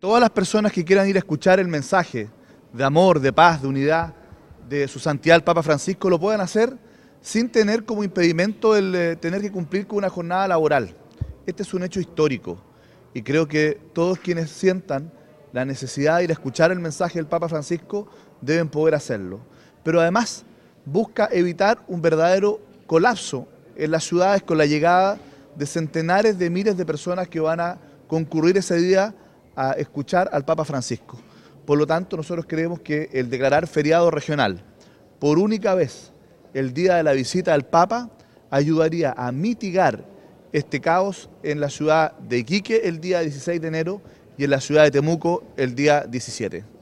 Todas las personas que quieran ir a escuchar el mensaje de amor, de paz, de unidad de su santidad el Papa Francisco lo puedan hacer sin tener como impedimento el eh, tener que cumplir con una jornada laboral. Este es un hecho histórico y creo que todos quienes sientan la necesidad de ir a escuchar el mensaje del Papa Francisco deben poder hacerlo. Pero además busca evitar un verdadero colapso en las ciudades con la llegada de centenares de miles de personas que van a concurrir ese día a escuchar al Papa Francisco. Por lo tanto, nosotros creemos que el declarar feriado regional por única vez el día de la visita del Papa ayudaría a mitigar este caos en la ciudad de Iquique el día 16 de enero y en la ciudad de Temuco el día 17.